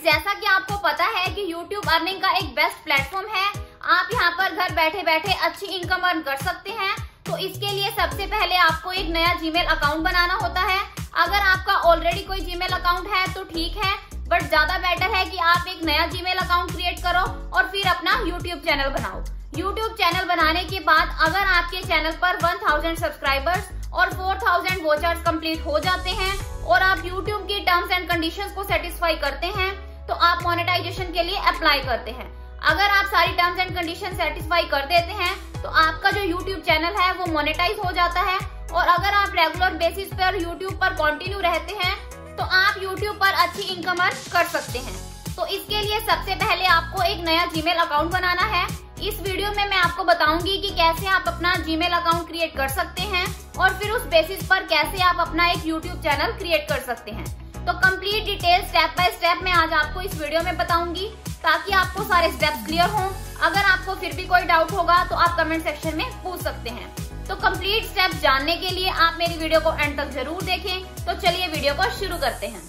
Friends जैसा कि आपको पता है कि YouTube अर्निंग का एक बेस्ट प्लेटफॉर्म है। आप यहाँ पर घर बैठे बैठे अच्छी इनकम अर्न कर सकते हैं। तो इसके लिए सबसे पहले आपको एक नया जीमेल अकाउंट बनाना होता है। अगर आपका ऑलरेडी कोई जीमेल अकाउंट है तो ठीक है। बट ज़्यादा बेटर है कि आप एक नया जीमेल अकाउंट क्रिएट करो और फिर अपना यूट्यूब चैनल बनाओ। यूट्यूब चैनल बनाने के बाद अगर आपके चैनल पर 1000 सब्सक्राइबर्स और 4000 वॉचर्स कंप्लीट हो जाते हैं और आप यूट्यूब की टर्म्स एंड कंडीशंस को सेटिस्फाई करते हैं तो आप मोनेटाइजेशन के लिए अप्लाई करते हैं। अगर आप सारी टर्म्स एंड कंडीशन सेटिस्फाई कर देते हैं तो आपका जो यूट्यूब चैनल है, वो मोनेटाइज हो जाता है। और अगर आप रेगुलर बेसिस पर यूट्यूब पर कंटिन्यू रहते हैं तो आप यूट्यूब पर अच्छी इनकम अर्न कर सकते हैं। तो इसके लिए सबसे पहले आपको एक नया जीमेल अकाउंट बनाना है। इस वीडियो में मैं आपको बताऊँगी कि कैसे आप अपना जीमेल अकाउंट क्रिएट कर सकते हैं और फिर उस बेसिस पर कैसे आप अपना एक यूट्यूब चैनल क्रिएट कर सकते हैं। तो complete detail step by step मैं आज आपको इस वीडियो में बताऊँगी, ताकि आपको सारे स्टेप्स क्लियर हों। अगर आपको फिर भी कोई डाउट होगा तो आप कमेंट सेक्शन में पूछ सकते हैं। तो कंप्लीट स्टेप जानने के लिए आप मेरी वीडियो को एंड तक ज़रूर देखें। तो चलिए वीडियो को शुरू करते हैं।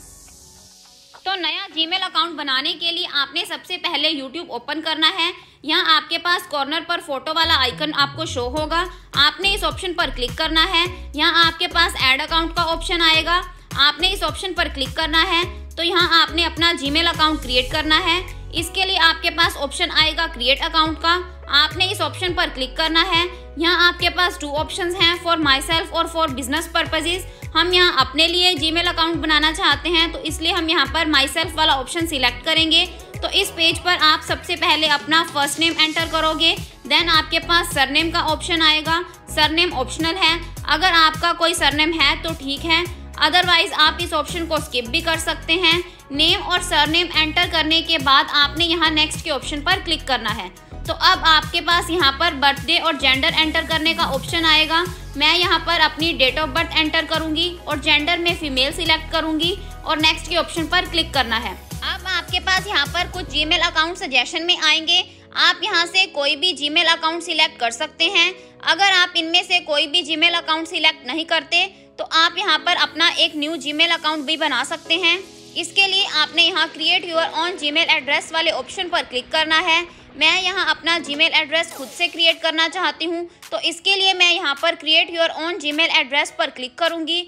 तो नया जीमेल अकाउंट बनाने के लिए आपने सबसे पहले यूट्यूब ओपन करना है। यहाँ आपके पास कॉर्नर पर फ़ोटो वाला आइकन आपको शो होगा। आपने इस ऑप्शन पर क्लिक करना है। यहाँ आपके पास एड अकाउंट का ऑप्शन आएगा। आपने इस ऑप्शन पर क्लिक करना है तो यहाँ आपने अपना जीमेल अकाउंट क्रिएट करना है। इसके लिए आपके पास ऑप्शन आएगा क्रिएट अकाउंट का। आपने इस ऑप्शन पर क्लिक करना है। यहाँ आपके पास टू ऑप्शंस हैं फॉर माई सेल्फ और फॉर बिज़नेस पर्पजेज हम यहाँ अपने लिए जीमेल अकाउंट बनाना चाहते हैं तो इसलिए हम यहाँ पर माई सेल्फ वाला ऑप्शन सिलेक्ट करेंगे। तो इस पेज पर आप सबसे पहले अपना फ़र्स्ट नेम एंटर करोगे। देन आपके पास सरनेम का ऑप्शन आएगा। सरनेम ऑप्शनल है। अगर आपका कोई सरनेम है तो ठीक है। अदरवाइज़ आप इस ऑप्शन को स्किप भी कर सकते हैं। नेम और सरनेम एंटर करने के बाद आपने यहाँ नेक्स्ट के ऑप्शन पर क्लिक करना है। तो अब आपके पास यहाँ पर बर्थडे और जेंडर एंटर करने का ऑप्शन आएगा। मैं यहाँ पर अपनी डेट ऑफ़ बर्थ एंटर करूँगी और जेंडर में फीमेल सिलेक्ट करूँगी और नेक्स्ट के ऑप्शन पर क्लिक करना है। अब आपके पास यहाँ पर कुछ जीमेल अकाउंट सजेशन में आएँगे। आप यहाँ से कोई भी जीमेल अकाउंट सिलेक्ट कर सकते हैं। अगर आप इनमें से कोई भी जीमेल अकाउंट सिलेक्ट नहीं करते तो आप यहाँ पर अपना एक न्यू जीमेल अकाउंट भी बना सकते हैं। इसके लिए आपने यहाँ create your own Gmail address वाले ऑप्शन पर क्लिक करना है। मैं यहाँ अपना जीमेल एड्रेस खुद से क्रिएट करना चाहती हूँ। तो इसके लिए मैं यहाँ पर create your own Gmail address पर क्लिक करूँगी।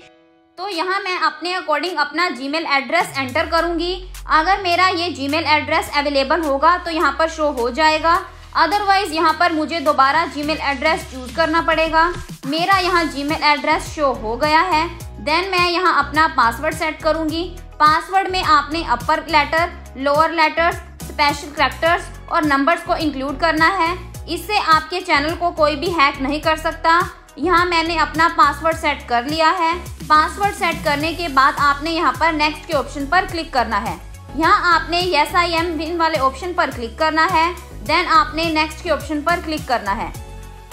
तो यहाँ मैं अपने अकॉर्डिंग अपना जीमेल एड्रेस एंटर करूँगी। अगर मेरा ये जीमेल एड्रेस अवेलेबल होगा तो यहाँ पर शो हो जाएगा। अदरवाइज़ यहाँ पर मुझे दोबारा जीमेल एड्रेस चूज़ करना पड़ेगा। मेरा यहाँ जीमेल एड्रेस शो हो गया है। देन मैं यहाँ अपना पासवर्ड सेट करूँगी। पासवर्ड में आपने upper letter lower letters special characters और नंबर्स को इंक्लूड करना है। इससे आपके चैनल को कोई भी हैक नहीं कर सकता। यहाँ मैंने अपना पासवर्ड सेट कर लिया है। पासवर्ड सेट करने के बाद आपने यहाँ पर नेक्स्ट के ऑप्शन पर क्लिक करना है। यहाँ आपने यस आई एम विन वाले ऑप्शन पर क्लिक करना है। देन आपने नेक्स्ट के ऑप्शन पर क्लिक करना है।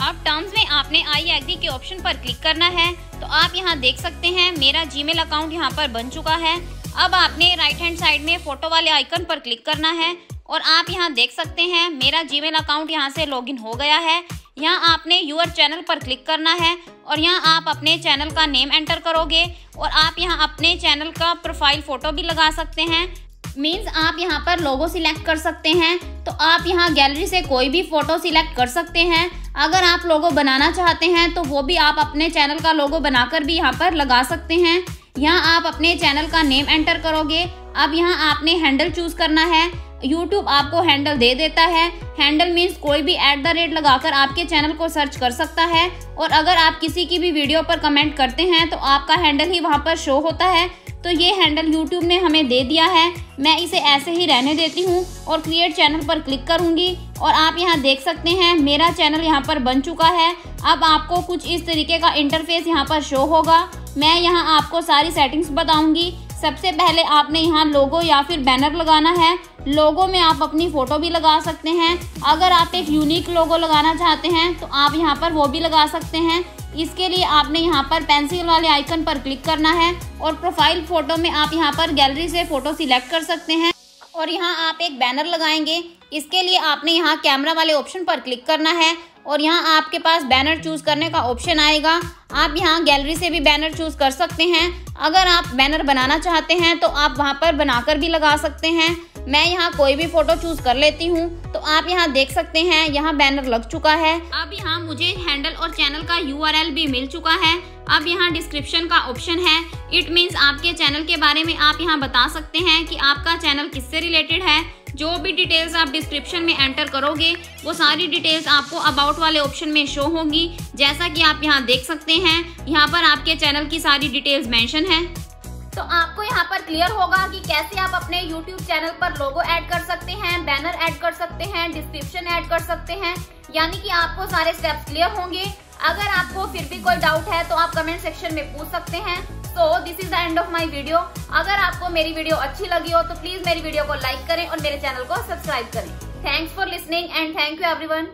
अब टर्म्स में आपने आई एग्री के ऑप्शन पर क्लिक करना है। तो आप यहाँ देख सकते हैं, मेरा जीमेल अकाउंट यहाँ पर बन चुका है। अब आपने राइट हैंड साइड में फ़ोटो वाले आइकन पर क्लिक करना है। और आप यहाँ देख सकते हैं, मेरा जीमेल अकाउंट यहाँ से लॉगिन हो गया है। यहाँ आपने यूर चैनल पर क्लिक करना है। और यहाँ आप अपने चैनल का नेम एंटर करोगे। और आप यहाँ अपने चैनल का प्रोफ़ाइल फ़ोटो भी लगा सकते हैं। मीन्स आप यहाँ पर लोगो सिलेक्ट कर सकते हैं तो आप यहाँ गैलरी से कोई भी फ़ोटो सिलेक्ट कर सकते हैं। अगर आप लोगो बनाना चाहते हैं तो वो भी आप अपने चैनल का लोगो बनाकर भी यहाँ पर लगा सकते हैं। यहाँ आप अपने चैनल का नेम एंटर करोगे। अब यहाँ आपने हैंडल चूज़ करना है। यूट्यूब आपको हैंडल दे देता है। हैंडल मीन्स कोई भी एट द रेट लगाकर आपके चैनल को सर्च कर सकता है। और अगर आप किसी की भी वीडियो पर कमेंट करते हैं तो आपका हैंडल ही वहाँ पर शो होता है। तो ये हैंडल यूट्यूब ने हमें दे दिया है। मैं इसे ऐसे ही रहने देती हूँ और क्रिएट चैनल पर क्लिक करूँगी। और आप यहाँ देख सकते हैं, मेरा चैनल यहाँ पर बन चुका है। अब आपको कुछ इस तरीके का इंटरफेस यहाँ पर शो होगा। मैं यहाँ आपको सारी सेटिंग्स बताऊँगी। सबसे पहले आपने यहाँ लोगो या फिर बैनर लगाना है। लोगो में आप अपनी फ़ोटो भी लगा सकते हैं। अगर आप एक यूनिक लोगो लगाना चाहते हैं तो आप यहाँ पर वो भी लगा सकते हैं। इसके लिए आपने यहाँ पर पेंसिल वाले आइकन पर क्लिक करना है और प्रोफ़ाइल फ़ोटो में आप यहाँ पर गैलरी से फ़ोटो सिलेक्ट कर सकते हैं। और यहाँ आप एक बैनर लगाएँगे। इसके लिए आपने यहाँ कैमरा वाले ऑप्शन पर क्लिक करना है। और यहाँ आपके पास बैनर चूज़ करने का ऑप्शन आएगा। आप यहाँ गैलरी से भी बैनर चूज़ कर सकते हैं। अगर आप बैनर बनाना चाहते हैं तो आप वहाँ पर बनाकर भी लगा सकते हैं। मैं यहाँ कोई भी फ़ोटो चूज़ कर लेती हूँ। तो आप यहाँ देख सकते हैं, यहाँ बैनर लग चुका है। अब यहाँ मुझे हैंडल और चैनल का यूआरएल भी मिल चुका है। अब यहाँ डिस्क्रिप्शन का ऑप्शन है। इट मीन्स आपके चैनल के बारे में आप यहाँ बता सकते हैं कि आपका चैनल किससे रिलेटेड है। जो भी डिटेल्स आप डिस्क्रिप्शन में एंटर करोगे, वो सारी डिटेल्स आपको अबाउट वाले ऑप्शन में शो होगी। जैसा कि आप यहाँ देख सकते हैं, यहाँ पर आपके चैनल की सारी डिटेल्स मेंशन है। तो आपको यहाँ पर क्लियर होगा कि कैसे आप अपने YouTube चैनल पर लोगो ऐड कर सकते हैं बैनर ऐड कर सकते हैं डिस्क्रिप्शन ऐड कर सकते हैं, यानी कि आपको सारे स्टेप्स क्लियर होंगे। अगर आपको फिर भी कोई डाउट है तो आप कमेंट सेक्शन में पूछ सकते हैं। So this is the end of my video अगर आपको मेरी वीडियो अच्छी लगी हो तो प्लीज़ मेरी वीडियो को लाइक करें और मेरे चैनल को सब्सक्राइब करें। Thanks for listening and thank you everyone